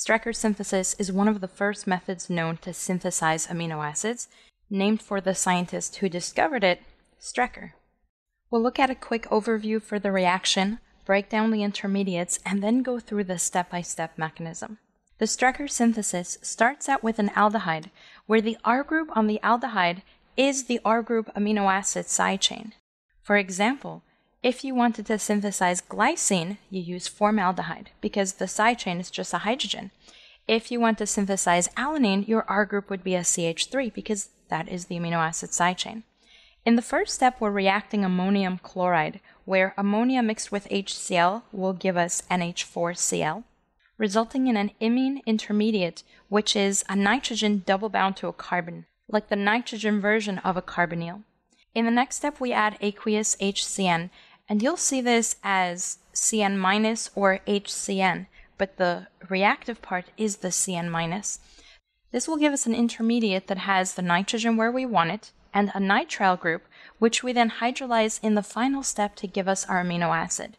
Strecker synthesis is one of the first methods known to synthesize amino acids, named for the scientist who discovered it, Strecker. We'll look at a quick overview for the reaction, break down the intermediates, and then go through the step by step mechanism. The Strecker synthesis starts out with an aldehyde, where the R group on the aldehyde is the R group amino acid side chain. For example, if you wanted to synthesize glycine, you use formaldehyde because the side chain is just a hydrogen. If you want to synthesize alanine, your R group would be a CH3 because that is the amino acid side chain. In the first step, we're reacting ammonium chloride, where ammonia mixed with HCl will give us NH4Cl resulting in an imine intermediate, which is a nitrogen double bound to a carbon, like the nitrogen version of a carbonyl. In the next step, we add aqueous HCN, and you'll see this as CN minus or HCN, but the reactive part is the CN minus. This will give us an intermediate that has the nitrogen where we want it and a nitrile group, which we then hydrolyze in the final step to give us our amino acid.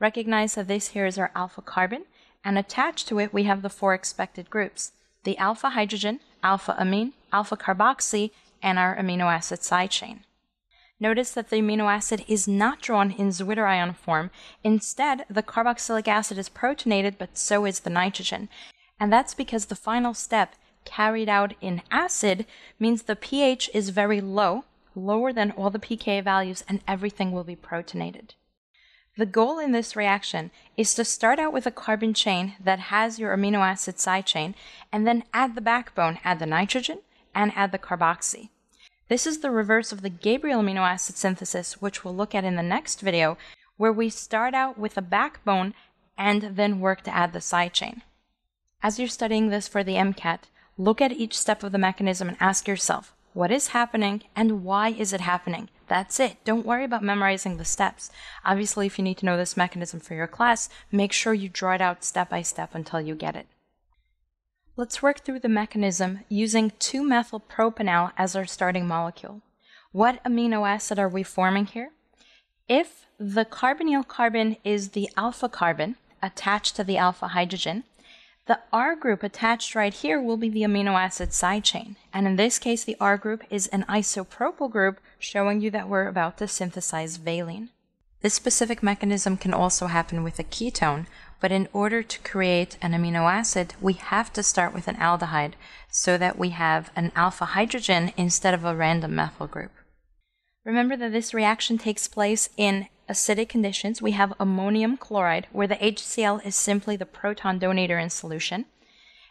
Recognize that this here is our alpha carbon, and attached to it we have the four expected groups the alpha hydrogen, alpha amine, alpha carboxy, and our amino acid side chain. Notice that the amino acid is not drawn in zwitterion form. Instead, the carboxylic acid is protonated, but so is the nitrogen. And that's because the final step, carried out in acid, means the pH is very low, lower than all the pK values, and everything will be protonated. The goal in this reaction is to start out with a carbon chain that has your amino acid side chain and then add the backbone, add the nitrogen, and add the carboxy. This is the reverse of the Gabriel amino acid synthesis, which we'll look at in the next video, where we start out with a backbone and then work to add the side chain. As you're studying this for the MCAT, look at each step of the mechanism and ask yourself, what is happening and why is it happening? That's it. Don't worry about memorizing the steps. Obviously, if you need to know this mechanism for your class, make sure you draw it out step by step until you get it. Let's work through the mechanism using 2-methylpropanal as our starting molecule. What amino acid are we forming here? If the carbonyl carbon is the alpha carbon attached to the alpha hydrogen, the R group attached right here will be the amino acid side chain. And in this case, the R group is an isopropyl group, showing you that we're about to synthesize valine. This specific mechanism can also happen with a ketone, but in order to create an amino acid, we have to start with an aldehyde so that we have an alpha hydrogen instead of a random methyl group. Remember that this reaction takes place in acidic conditions, we have ammonium chloride, where the HCl is simply the proton donator in solution.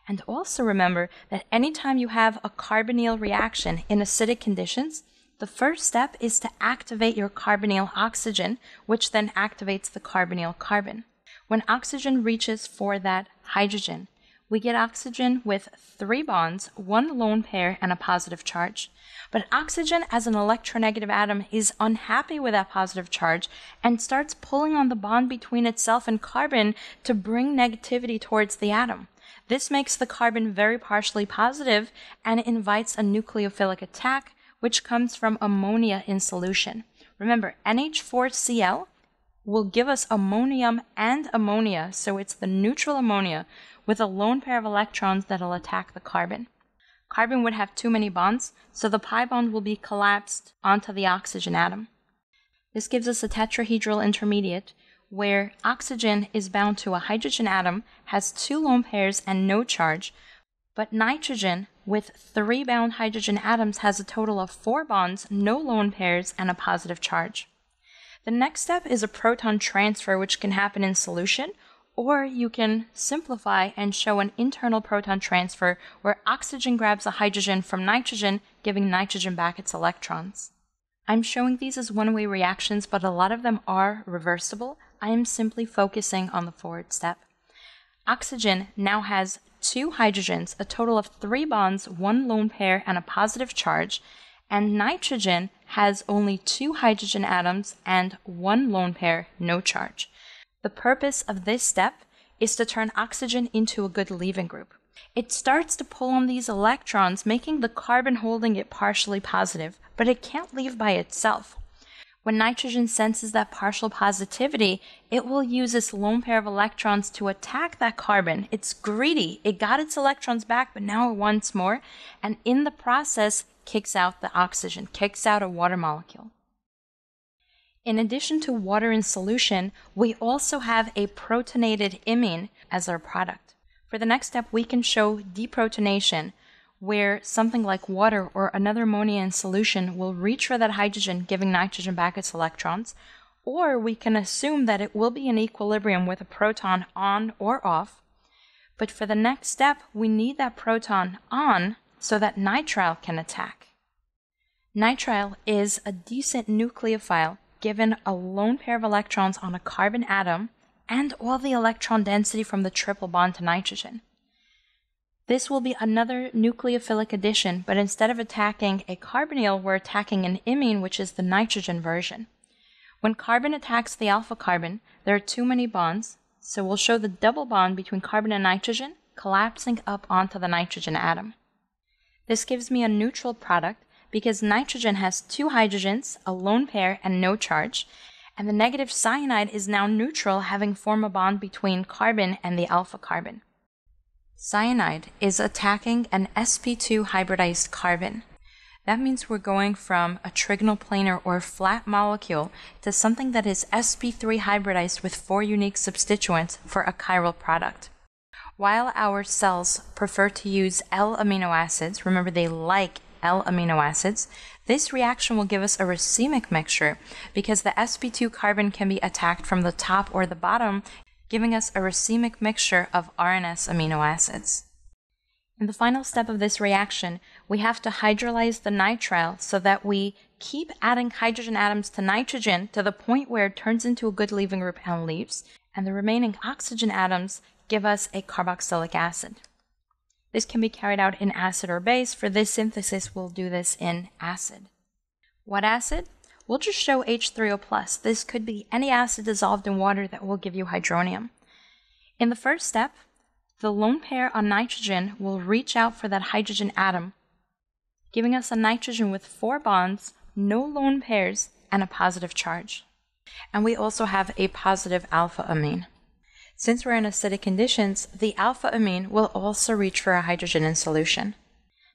And also remember that anytime you have a carbonyl reaction in acidic conditions, the first step is to activate your carbonyl oxygen, which then activates the carbonyl carbon. When oxygen reaches for that hydrogen, we get oxygen with three bonds, one lone pair, and a positive charge. But oxygen, as an electronegative atom, is unhappy with that positive charge and starts pulling on the bond between itself and carbon to bring negativity towards the atom. This makes the carbon very partially positive and invites a nucleophilic attack, which comes from ammonia in solution. Remember, NH4Cl will give us ammonium and ammonia, so it's the neutral ammonia with a lone pair of electrons that'll attack the carbon. Carbon would have too many bonds, so the pi bond will be collapsed onto the oxygen atom. This gives us a tetrahedral intermediate where oxygen is bound to a hydrogen atom, has two lone pairs and no charge, but nitrogen with three bound hydrogen atoms has a total of four bonds, no lone pairs, and a positive charge. The next step is a proton transfer, which can happen in solution or you can simplify and show an internal proton transfer where oxygen grabs a hydrogen from nitrogen, giving nitrogen back its electrons. I'm showing these as one-way reactions, but a lot of them are reversible. I am simply focusing on the forward step. Oxygen now has two hydrogens, a total of three bonds, one lone pair, and a positive charge, and nitrogen has only two hydrogen atoms and one lone pair, no charge. The purpose of this step is to turn oxygen into a good leaving group. It starts to pull on these electrons, making the carbon holding it partially positive, but it can't leave by itself. When nitrogen senses that partial positivity, it will use its lone pair of electrons to attack that carbon. It's greedy. It got its electrons back, but now it wants more. And in the process, kicks out the oxygen, kicks out a water molecule. In addition to water in solution, we also have a protonated imine as our product. For the next step, we can show deprotonation, where something like water or another ammonia in solution will reach for that hydrogen, giving nitrogen back its electrons, or we can assume that it will be in equilibrium with a proton on or off. But for the next step, we need that proton on so that nitrile can attack. Nitrile is a decent nucleophile given a lone pair of electrons on a carbon atom and all the electron density from the triple bond to nitrogen. This will be another nucleophilic addition, but instead of attacking a carbonyl, we're attacking an imine, which is the nitrogen version. When carbon attacks the alpha carbon, there are too many bonds, so we'll show the double bond between carbon and nitrogen collapsing up onto the nitrogen atom. This gives me a neutral product because nitrogen has two hydrogens, a lone pair, and no charge, and the negative cyanide is now neutral, having formed a bond between carbon and the alpha carbon. Cyanide is attacking an sp2 hybridized carbon. That means we're going from a trigonal planar or flat molecule to something that is sp3 hybridized with four unique substituents for a chiral product. While our cells prefer to use L amino acids, remember they like L amino acids, this reaction will give us a racemic mixture because the sp2 carbon can be attacked from the top or the bottom giving us a racemic mixture of R and S amino acids. In the final step of this reaction, we have to hydrolyze the nitrile so that we keep adding hydrogen atoms to nitrogen to the point where it turns into a good leaving group and leaves, and the remaining oxygen atoms give us a carboxylic acid. This can be carried out in acid or base. For this synthesis, we'll do this in acid. What acid? We'll just show H3O+. This could be any acid dissolved in water that will give you hydronium. In the first step, the lone pair on nitrogen will reach out for that hydrogen atom, giving us a nitrogen with four bonds, no lone pairs, and a positive charge. And we also have a positive alpha amine. Since we're in acidic conditions, the alpha amine will also reach for a hydrogen in solution.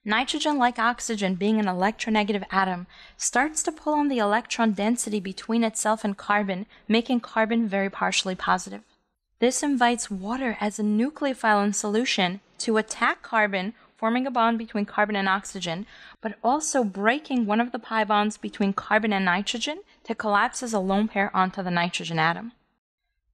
Nitrogen, like oxygen, being an electronegative atom, starts to pull on the electron density between itself and carbon, making carbon very partially positive. This invites water as a nucleophile in solution to attack carbon, forming a bond between carbon and oxygen, but also breaking one of the pi bonds between carbon and nitrogen to collapse as a lone pair onto the nitrogen atom.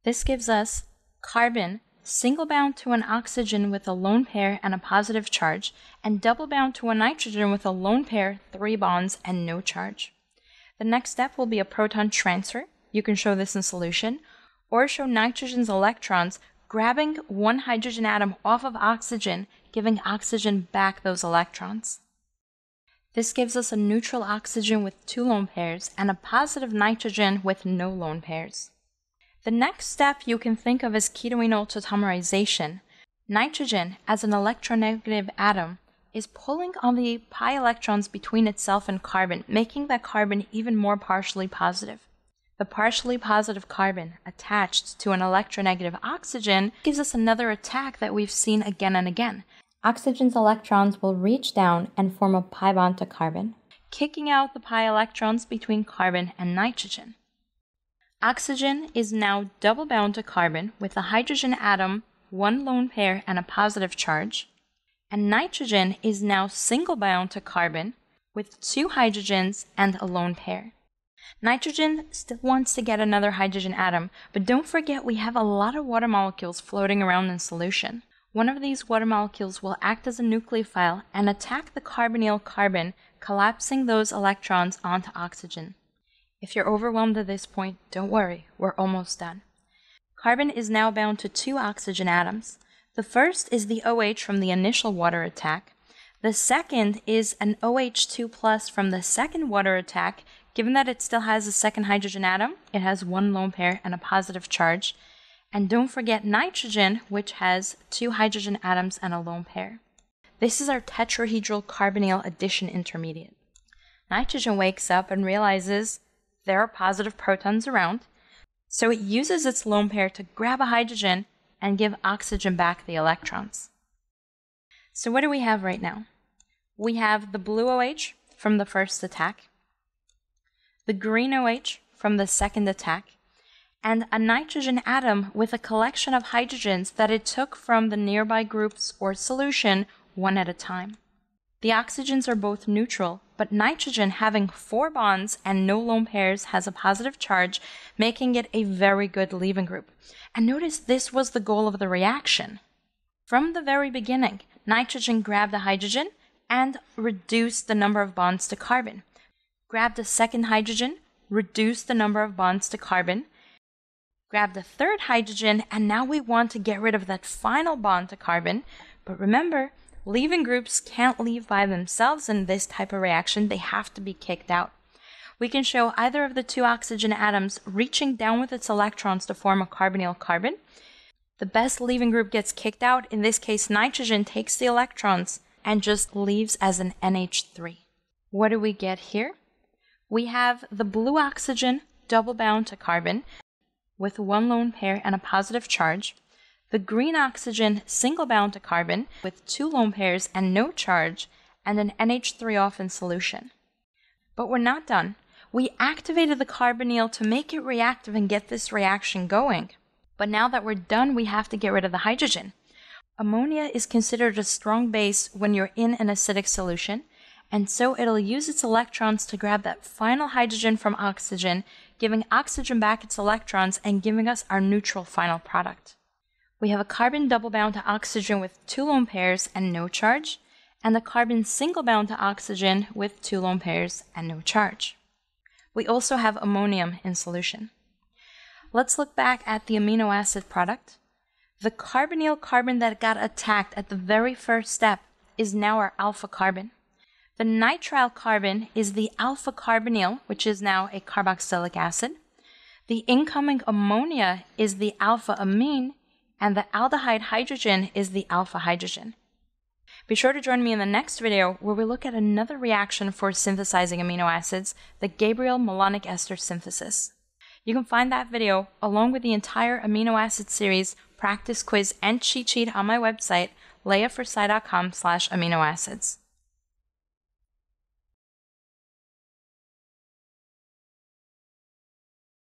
This gives us carbon single bound to an oxygen with a lone pair and a positive charge, and double bound to a nitrogen with a lone pair, three bonds, and no charge. The next step will be a proton transfer. You can show this in solution, or show nitrogen's electrons grabbing one hydrogen atom off of oxygen, giving oxygen back those electrons. This gives us a neutral oxygen with two lone pairs and a positive nitrogen with no lone pairs. The next step you can think of as ketoenol tautomerization. Nitrogen, as an electronegative atom, is pulling on the pi electrons between itself and carbon, making that carbon even more partially positive. The partially positive carbon attached to an electronegative oxygen gives us another attack that we've seen again and again. Oxygen's electrons will reach down and form a pi bond to carbon, kicking out the pi electrons between carbon and nitrogen. Oxygen is now double bound to carbon with a hydrogen atom, one lone pair, and a positive charge. And nitrogen is now single bound to carbon with two hydrogens and a lone pair. Nitrogen still wants to get another hydrogen atom, but don't forget we have a lot of water molecules floating around in solution. One of these water molecules will act as a nucleophile and attack the carbonyl carbon, collapsing those electrons onto oxygen. If you're overwhelmed at this point, don't worry, we're almost done. Carbon is now bound to two oxygen atoms. The first is the OH from the initial water attack. The second is an OH2 plus from the second water attack. Given that it still has a second hydrogen atom, it has one lone pair and a positive charge. And don't forget nitrogen, which has two hydrogen atoms and a lone pair. This is our tetrahedral carbonyl addition intermediate. Nitrogen wakes up and realizes there are positive protons around, so it uses its lone pair to grab a hydrogen and give oxygen back the electrons. So what do we have right now? We have the blue OH from the first attack, the green OH from the second attack, and a nitrogen atom with a collection of hydrogens that it took from the nearby groups or solution one at a time. The oxygens are both neutral, but nitrogen having four bonds and no lone pairs has a positive charge, making it a very good leaving group. And notice this was the goal of the reaction. From the very beginning, nitrogen grabbed the hydrogen and reduced the number of bonds to carbon. Grabbed a second hydrogen, reduced the number of bonds to carbon, grabbed a third hydrogen, and now we want to get rid of that final bond to carbon. But remember, Leaving groups can't leave by themselves in this type of reaction, they have to be kicked out. We can show either of the two oxygen atoms reaching down with its electrons to form a carbonyl carbon. The best leaving group gets kicked out, in this case nitrogen takes the electrons and just leaves as an NH3. What do we get here? We have the blue oxygen double bound to carbon with one lone pair and a positive charge the green oxygen single bound to carbon with two lone pairs and no charge, and an NH3 off in solution. But we're not done. We activated the carbonyl to make it reactive and get this reaction going. But now that we're done, we have to get rid of the hydrogen. Ammonia is considered a strong base when you're in an acidic solution, and so it'll use its electrons to grab that final hydrogen from oxygen, giving oxygen back its electrons and giving us our neutral final product. We have a carbon double bound to oxygen with two lone pairs and no charge, and a carbon single bound to oxygen with two lone pairs and no charge. We also have ammonium in solution. Let's look back at the amino acid product. The carbonyl carbon that got attacked at the very first step is now our alpha carbon. The nitrile carbon is the alpha carbonyl, which is now a carboxylic acid. The incoming ammonia is the alpha amine, and the aldehyde hydrogen is the alpha hydrogen. Be sure to join me in the next video where we look at another reaction for synthesizing amino acids, the Gabriel malonic ester synthesis. You can find that video along with the entire amino acid series practice quiz and cheat sheet on my website, leah4sci.com slash amino acids.